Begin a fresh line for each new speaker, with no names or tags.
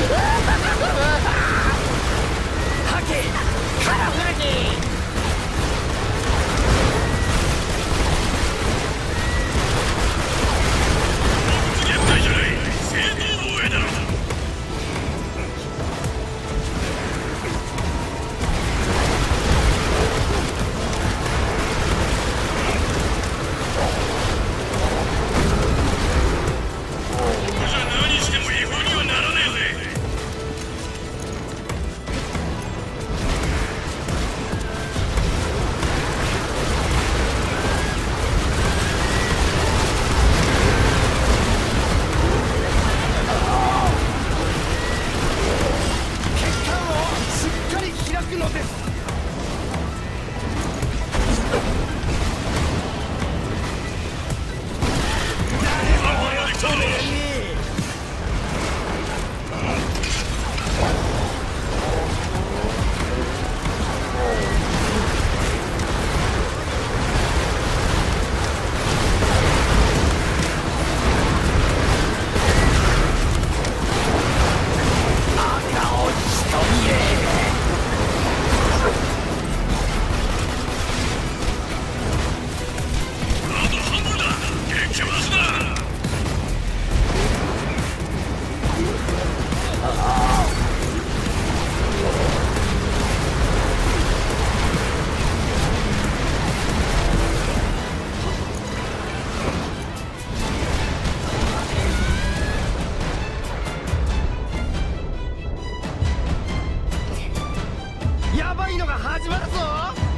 走る走る始まるぞ